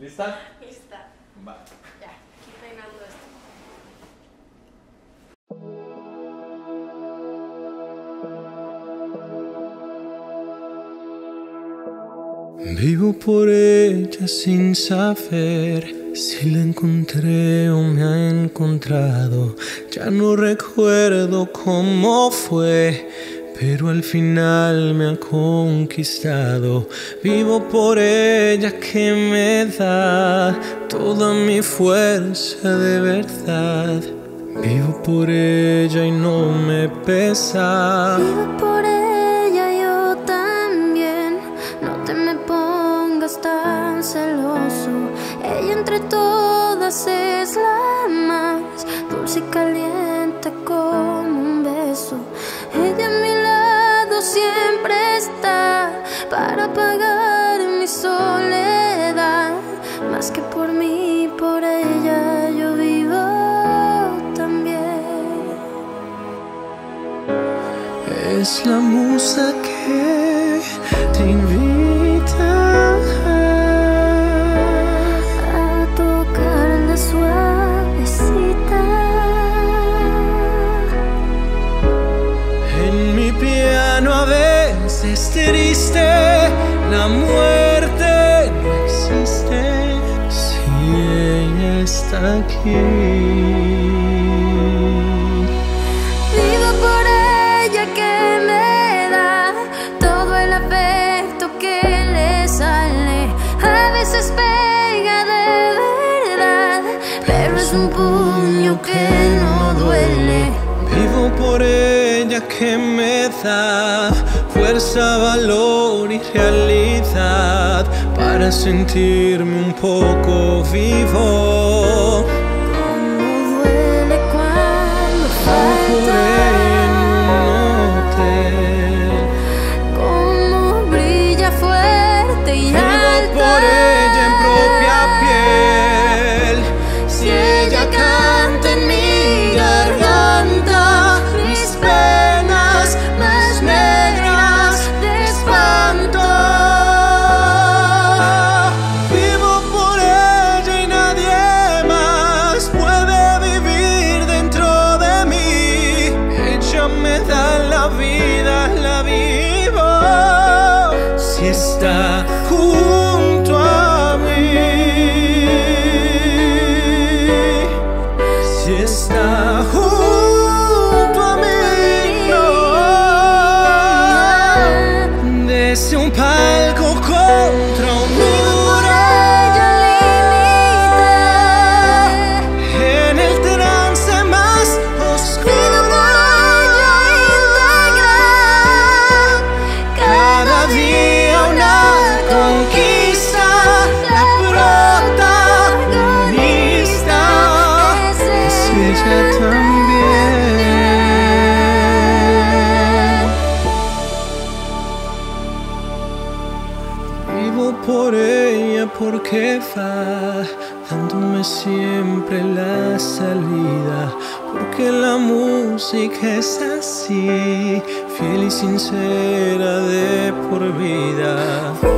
¿Lista? Lista. Va. Ya, aquí peinando esto. Vivo por ella sin saber si la encontré o me ha encontrado. Ya no recuerdo cómo fue, pero al final me ha conquistado. Vivo por ella que me da toda mi fuerza de verdad. Vivo por ella y no me pesa. Vivo por ella, yo también. No te me pongas tan celoso. Ella entre todas es la más dulce y caliente para apagar mi soledad. Más que por mí, por ella yo vivo también. Es la musa que te invita a tocarla suavecita. en mi piano a veces triste. La muerte no existe si ella está aquí. Vivo por ella que me da todo el afecto que le sale. A veces pega de verdad, pero es un puño que no que me da fuerza, valor y realidad para sentirme un poco vivo. Vivo. Si está junto a mí, si está junto a mí, no. Desde un palco contra un muro. Por ella porque va dándome siempre la salida. Porque la música es así, fiel y sincera de por vida.